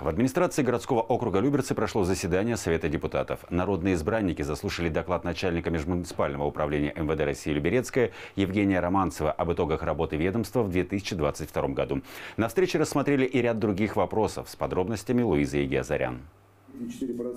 В администрации городского округа Люберцы прошло заседание Совета депутатов. Народные избранники заслушали доклад начальника межмуниципального управления МВД России Люберецкая Евгения Романцева об итогах работы ведомства в 2022 году. На встрече рассмотрели и ряд других вопросов с подробностями Луизы Егиазарян.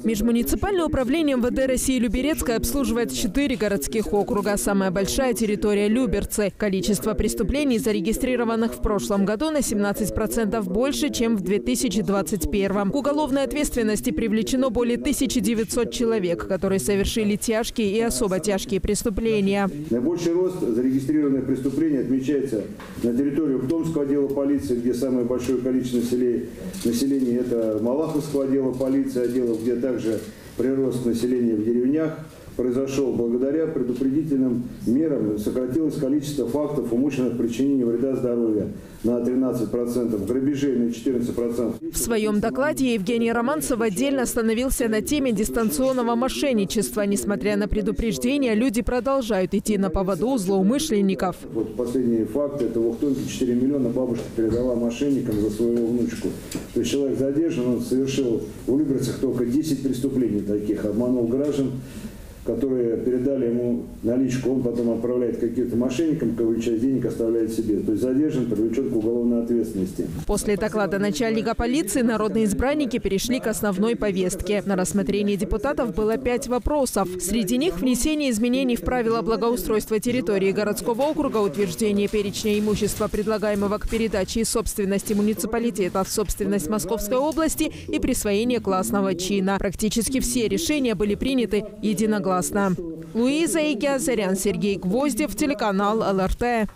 Межмуниципальное управление МВД России Люберецкая обслуживает четыре городских округа. Самая большая территория – Люберцы. Количество преступлений, зарегистрированных в прошлом году, на 17% больше, чем в 2021. К уголовной ответственности привлечено более 1900 человек, которые совершили тяжкие и особо тяжкие преступления. Наибольший рост зарегистрированных преступлений отмечается на территории Ухдомского отдела полиции, где самое большое количество населения – это Малаховского отдела полиции, отделов, где также прирост населения в деревнях произошел благодаря предупредительным мерам. Сократилось количество фактов умышленных причинений вреда здоровью на 13%, грабежей на 14%. В своем докладе Евгений Романцев отдельно остановился на теме дистанционного мошенничества. Несмотря на предупреждения, люди продолжают идти на поводу злоумышленников. Вот последний факт – это в Ухтомке 4 миллиона бабушка передала мошенникам за своего внучку. То есть человек задержан, он совершил в Люберцах только 10 преступлений таких, обманул граждан, которые передали ему наличку, он потом отправляет каким-то мошенникам, какую часть денег оставляет себе. То есть задержан, привлечен к уголовной ответственности. После доклада начальника полиции народные избранники перешли к основной повестке. На рассмотрении депутатов было пять вопросов. Среди них внесение изменений в правила благоустройства территории городского округа, утверждение перечня имущества, предлагаемого к передаче из собственности муниципалитета в собственность Московской области и присвоение классного чина. Практически все решения были приняты единогласно согласна. Луиза Игиазарян, Сергей Гвоздев, телеканал ЛРТ.